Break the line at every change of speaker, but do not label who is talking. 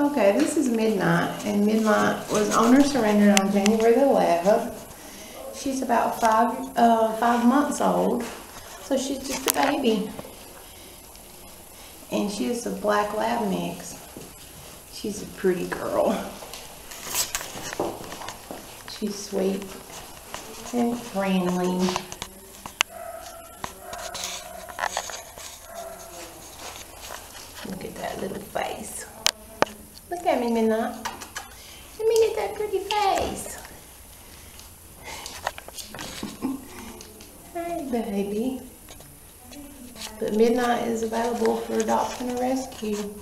Okay, this is Midnight, and Midnight was owner surrendered on January the 11th. She's about five, uh, five months old, so she's just a baby. And she is a black lab mix. She's a pretty girl. She's sweet and friendly. Look at that little face. Look at me, Midnight. Let me get that pretty face. Hey, baby. But Midnight is available for adoption or rescue.